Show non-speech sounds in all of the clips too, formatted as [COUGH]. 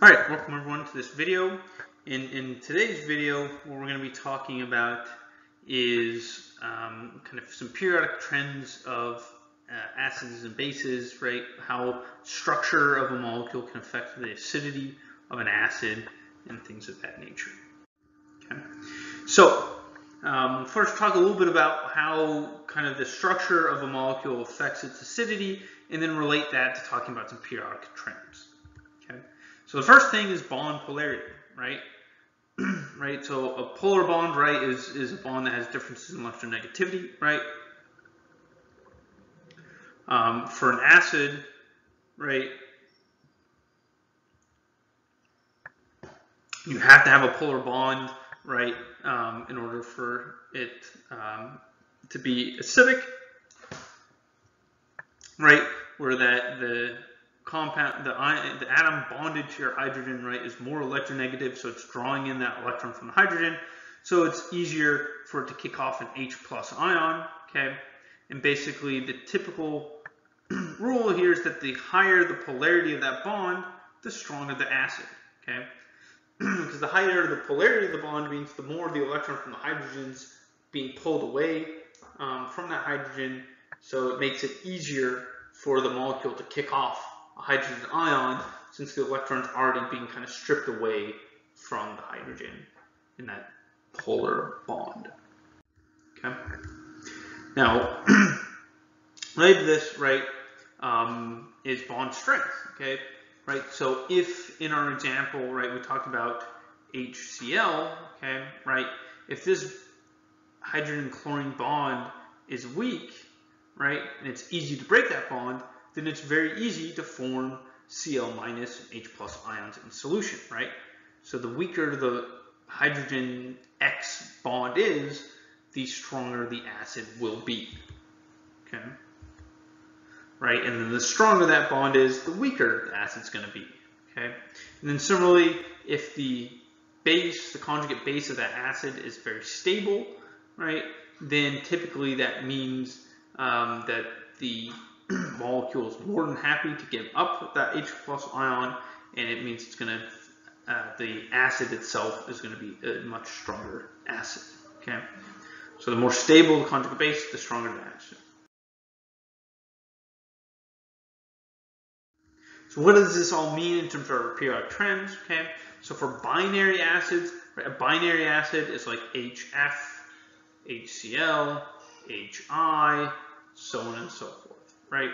All right, welcome everyone to this video. In, in today's video, what we're going to be talking about is um, kind of some periodic trends of uh, acids and bases, right? How structure of a molecule can affect the acidity of an acid and things of that nature. Okay. So, um, first talk a little bit about how kind of the structure of a molecule affects its acidity, and then relate that to talking about some periodic trends. So the first thing is bond polarity, right? [CLEARS THROAT] right. So a polar bond, right, is is a bond that has differences in electronegativity, right? Um, for an acid, right, you have to have a polar bond, right, um, in order for it um, to be acidic, right, where that the compound, the, the atom bonded to your hydrogen, right, is more electronegative, so it's drawing in that electron from the hydrogen. So it's easier for it to kick off an H plus ion, okay? And basically the typical [CLEARS THROAT] rule here is that the higher the polarity of that bond, the stronger the acid, okay? [CLEARS THROAT] because the higher the polarity of the bond means the more the electron from the hydrogen's being pulled away um, from that hydrogen, so it makes it easier for the molecule to kick off a hydrogen ion since the electron's already being kind of stripped away from the hydrogen in that polar bond. Okay. Now, [CLEARS THROAT] related to this, right, um, is bond strength. Okay, right. So if in our example, right, we talked about HCl. Okay, right. If this hydrogen chlorine bond is weak, right, and it's easy to break that bond, then it's very easy to form Cl minus and H plus ions in solution, right? So the weaker the hydrogen X bond is, the stronger the acid will be, okay? Right, and then the stronger that bond is, the weaker the acid's gonna be, okay? And then similarly, if the base, the conjugate base of that acid is very stable, right, then typically that means um, that the molecule is more than happy to give up that H plus ion, and it means it's going to, uh, the acid itself is going to be a much stronger acid. Okay, so the more stable the conjugate base, the stronger the acid. So what does this all mean in terms of our periodic trends? Okay, so for binary acids, right, a binary acid is like HF, HCl, HI, so on and so forth right?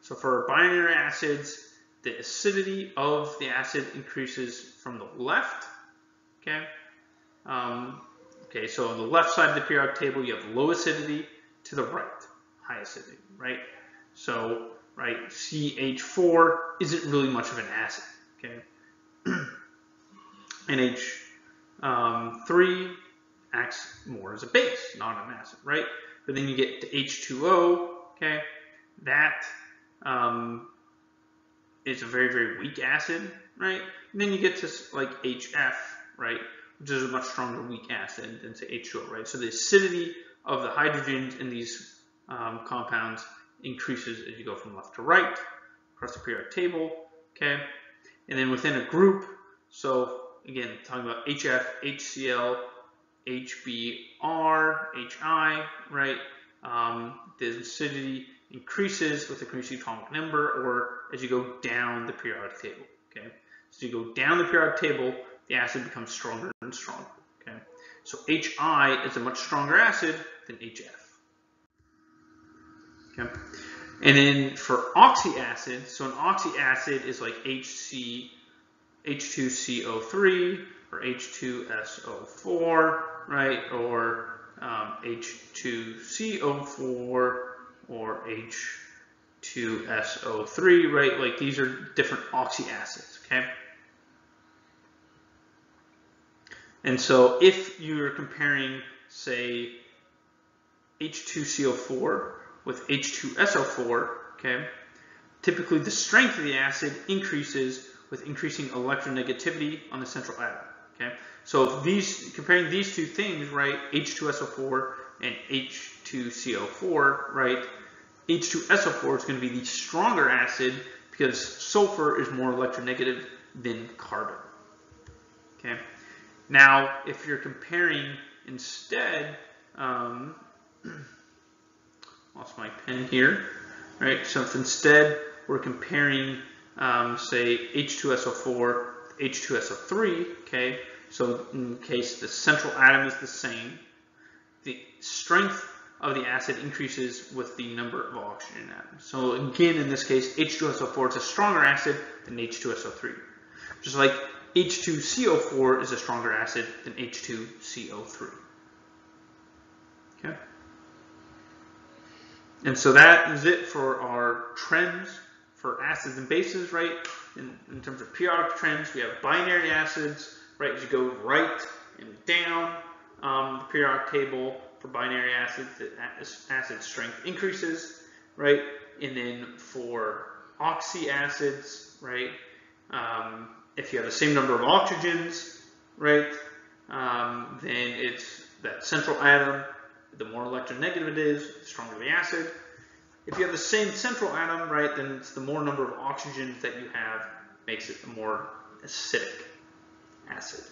So for binary acids, the acidity of the acid increases from the left, okay? Um, okay, so on the left side of the periodic table, you have low acidity to the right, high acidity, right? So, right, CH4 isn't really much of an acid, okay? [CLEARS THROAT] NH3 um, acts more as a base, not an acid, right? But then you get to H2O, okay? That um, is a very, very weak acid, right? And then you get to like HF, right? Which is a much stronger weak acid than say H2O, right? So the acidity of the hydrogens in these um, compounds increases as you go from left to right across the periodic table, okay? And then within a group, so again, talking about HF, HCl, HBr, HI, right? Um, the acidity increases with the atomic number or as you go down the periodic table. Okay, so you go down the periodic table, the acid becomes stronger and stronger. Okay, so HI is a much stronger acid than HF. Okay, and then for oxyacid, so an oxyacid is like HC, H2CO3 or H2SO4, right, or um, H2CO4 or H2SO3, right? Like these are different oxyacids, okay? And so if you're comparing, say, H2CO4 with H2SO4, okay, typically the strength of the acid increases with increasing electronegativity on the central atom, okay? So if these, comparing these two things, right, H2SO4 and H2CO4, right, H2SO4 is going to be the stronger acid because sulfur is more electronegative than carbon. Okay. Now, if you're comparing instead, um, [CLEARS THROAT] lost my pen here, right? So if instead we're comparing, um, say, H2SO4, H2SO3, okay? So in case the central atom is the same, the strength of the acid increases with the number of oxygen atoms. So again, in this case, H2SO4 is a stronger acid than H2SO3. Just like H2CO4 is a stronger acid than H2CO3. Okay. And so that is it for our trends for acids and bases, right? In, in terms of periodic trends, we have binary acids, right? As you go right and down um, the periodic table for binary acids, the acid strength increases, right? And then for oxy acids, right? Um, if you have the same number of oxygens, right, um, then it's that central atom, the more electronegative it is, the stronger the acid. If you have the same central atom, right, then it's the more number of oxygens that you have makes it a more acidic acid.